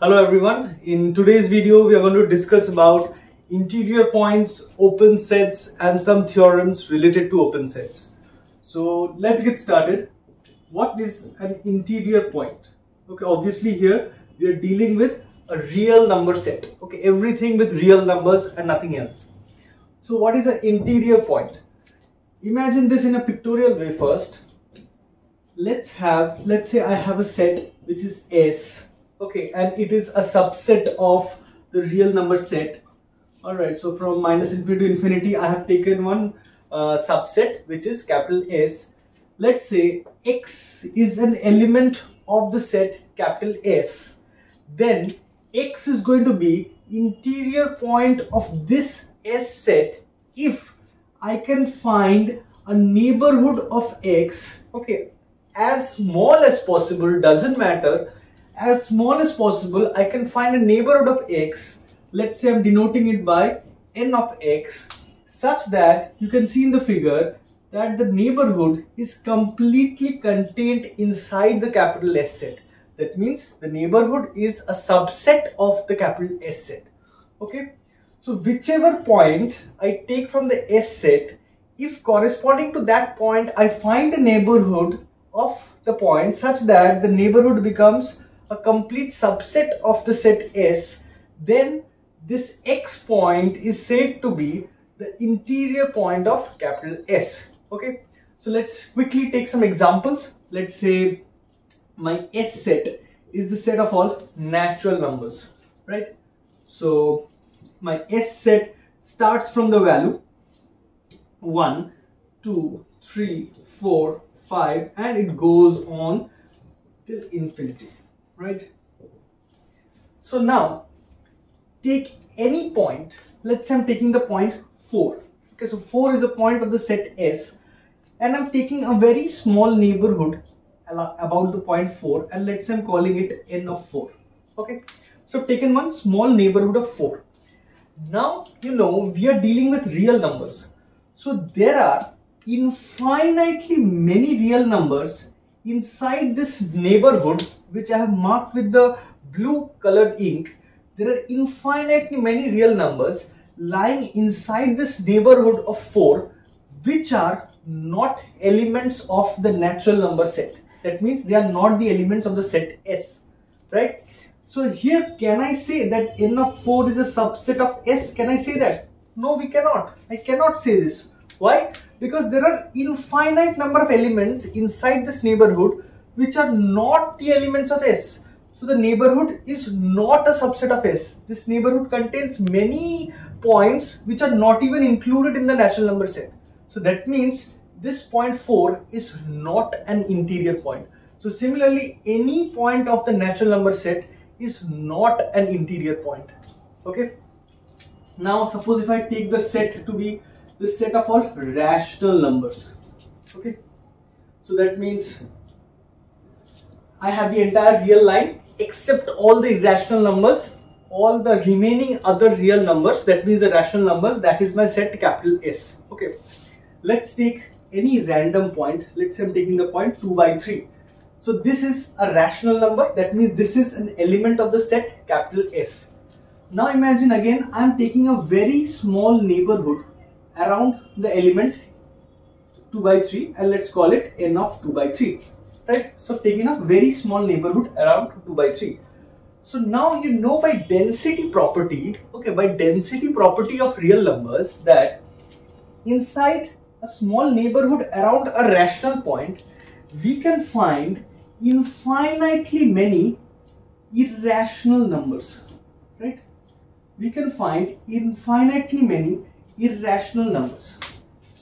Hello everyone. In today's video, we are going to discuss about interior points, open sets and some theorems related to open sets. So let's get started. What is an interior point? Okay, obviously here we are dealing with a real number set. Okay, everything with real numbers and nothing else. So what is an interior point? Imagine this in a pictorial way first. Let's have, let's say I have a set which is S okay and it is a subset of the real number set. All right so from minus infinity to infinity i have taken one uh, subset which is capital s. Let's say x is an element of the set capital s. Then x is going to be interior point of this s set if i can find a neighborhood of x. Okay as small as possible doesn't matter as small as possible, I can find a neighborhood of x. Let's say I'm denoting it by n of x such that you can see in the figure that the neighborhood is completely contained inside the capital S set. That means the neighborhood is a subset of the capital S set. Okay. So whichever point I take from the S set, if corresponding to that point I find a neighborhood of the point such that the neighborhood becomes a complete subset of the set S, then this x point is said to be the interior point of capital S. Okay, so let's quickly take some examples. Let's say my S set is the set of all natural numbers, right? So my S set starts from the value 1, 2, 3, 4, 5 and it goes on till infinity right? So now take any point, let's say I'm taking the point 4. Okay, so 4 is a point of the set S and I'm taking a very small neighborhood about the point 4 and let's say I'm calling it n of 4. Okay, so taken one small neighborhood of 4. Now, you know, we are dealing with real numbers. So there are infinitely many real numbers inside this neighborhood which I have marked with the blue colored ink. There are infinitely many real numbers lying inside this neighborhood of 4 which are not elements of the natural number set. That means they are not the elements of the set S right? So here can I say that n of 4 is a subset of S? Can I say that? No we cannot. I cannot say this. Why? Because there are infinite number of elements inside this neighborhood which are not the elements of S. So the neighborhood is not a subset of S. This neighborhood contains many points which are not even included in the natural number set. So that means this point 4 is not an interior point. So similarly, any point of the natural number set is not an interior point. Okay. Now suppose if I take the set to be the set of all rational numbers okay so that means I have the entire real line except all the irrational numbers all the remaining other real numbers that means the rational numbers that is my set capital S. Okay. Let's take any random point. Let's say I'm taking the point 2 by 3 so this is a rational number that means this is an element of the set capital S. Now imagine again I'm taking a very small neighborhood around the element 2 by 3 and let's call it n of 2 by 3 right? So taking a very small neighborhood around 2 by 3 so now you know by density property okay by density property of real numbers that inside a small neighborhood around a rational point we can find infinitely many irrational numbers. Right? We can find infinitely many irrational numbers.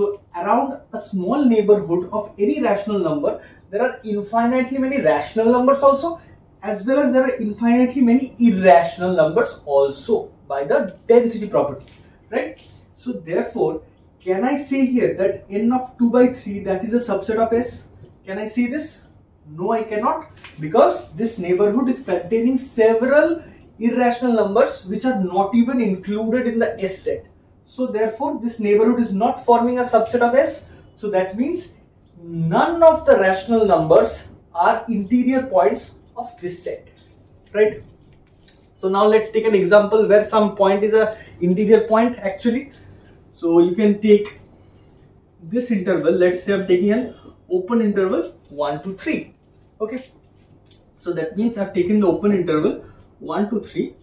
So around a small neighborhood of any rational number, there are infinitely many rational numbers also as well as there are infinitely many irrational numbers also by the density property, right? So therefore, can I say here that n of 2 by 3 that is a subset of S? Can I see this? No, I cannot because this neighborhood is containing several irrational numbers which are not even included in the S set. So therefore this neighborhood is not forming a subset of S. So that means none of the rational numbers are interior points of this set, right? So now let's take an example where some point is a interior point actually. So you can take this interval, let's say I'm taking an open interval 1 to 3. Okay. So that means I've taken the open interval 1 to 3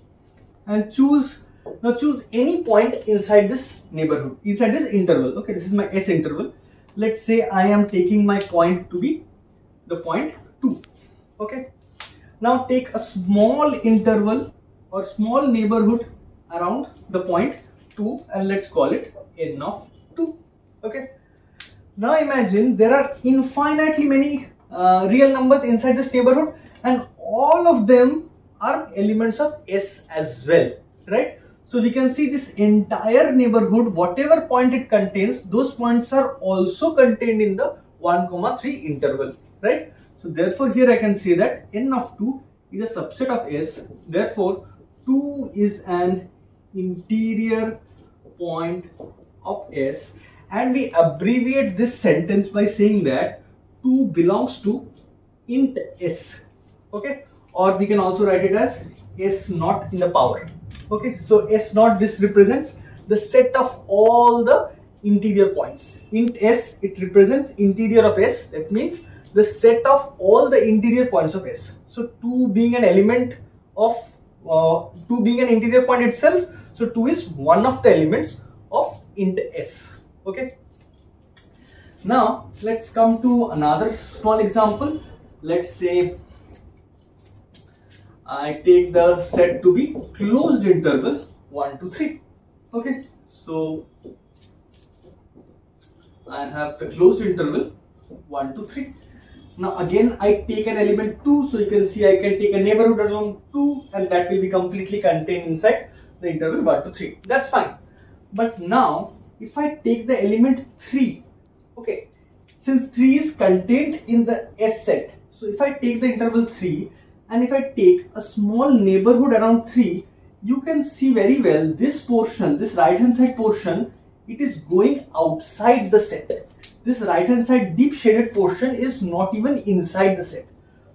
and choose now choose any point inside this neighborhood, inside this interval. Okay, this is my S interval. Let's say I am taking my point to be the point 2. Okay. Now take a small interval or small neighborhood around the point 2 and let's call it n of 2. Okay. Now imagine there are infinitely many uh, real numbers inside this neighborhood and all of them are elements of S as well, right? So we can see this entire neighborhood, whatever point it contains, those points are also contained in the 1 comma 3 interval, right? So therefore here I can say that n of 2 is a subset of S. Therefore 2 is an interior point of S and we abbreviate this sentence by saying that 2 belongs to int S. Okay or we can also write it as S naught in the power. Okay so s naught this represents the set of all the interior points. Int s it represents interior of s. That means the set of all the interior points of s. So 2 being an element of uh, 2 being an interior point itself so 2 is one of the elements of int s. Okay? Now let's come to another small example. Let's say I take the set to be closed interval 1 to 3 okay so I have the closed interval 1 to 3 now again I take an element 2 so you can see I can take a neighborhood around 2 and that will be completely contained inside the interval 1 to 3 that's fine. But now if I take the element 3 okay since 3 is contained in the S set so if I take the interval 3 and if I take a small neighborhood around 3 you can see very well this portion this right hand side portion it is going outside the set. This right hand side deep shaded portion is not even inside the set.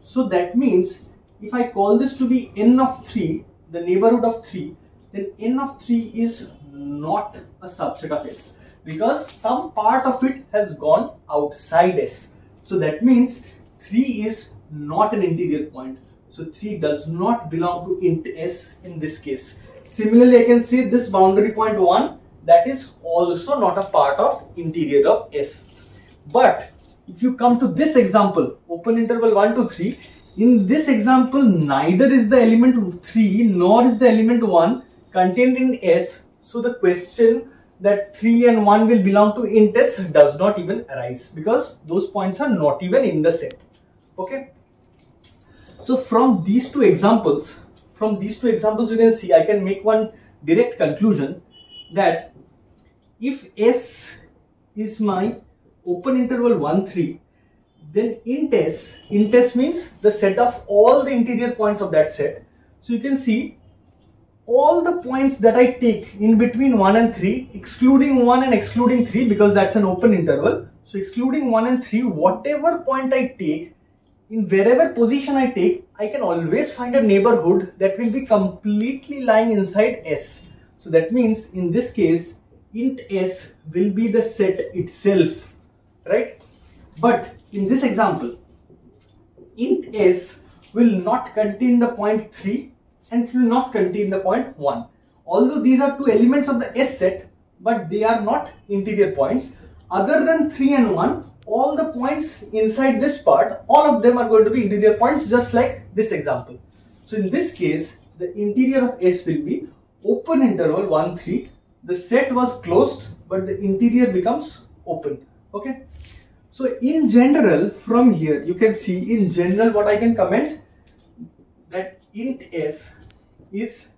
So that means if I call this to be n of 3 the neighborhood of 3 then n of 3 is not a subset of S because some part of it has gone outside S. So that means 3 is not an interior point so 3 does not belong to int s in this case. Similarly, I can say this boundary point 1 that is also not a part of interior of s. But if you come to this example, open interval 1 to 3, in this example neither is the element 3 nor is the element 1 contained in s. So the question that 3 and 1 will belong to int s does not even arise because those points are not even in the set. Okay. So from these two examples, from these two examples you can see I can make one direct conclusion that if S is my open interval 1 3 then int S, int S means the set of all the interior points of that set. So you can see all the points that I take in between 1 and 3 excluding 1 and excluding 3 because that's an open interval. So excluding 1 and 3 whatever point I take in wherever position I take, I can always find a neighborhood that will be completely lying inside S. So that means in this case, int S will be the set itself, right? But in this example, int S will not contain the point 3 and it will not contain the point 1. Although these are two elements of the S set, but they are not interior points. Other than 3 and 1, all the points inside this part, all of them are going to be interior points just like this example. So in this case, the interior of S will be open interval 1, 3. The set was closed, but the interior becomes open. Okay. So in general, from here, you can see in general what I can comment that int S is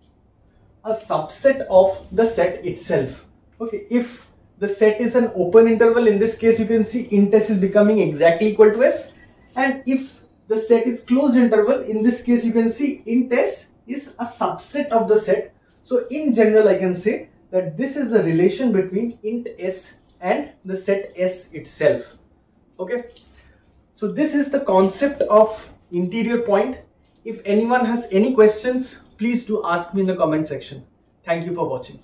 a subset of the set itself. Okay. If the set is an open interval. In this case you can see int s is becoming exactly equal to s. And if the set is closed interval in this case you can see int s is a subset of the set. So in general i can say that this is the relation between int s and the set s itself. Okay? So this is the concept of interior point. If anyone has any questions, please do ask me in the comment section. Thank you for watching.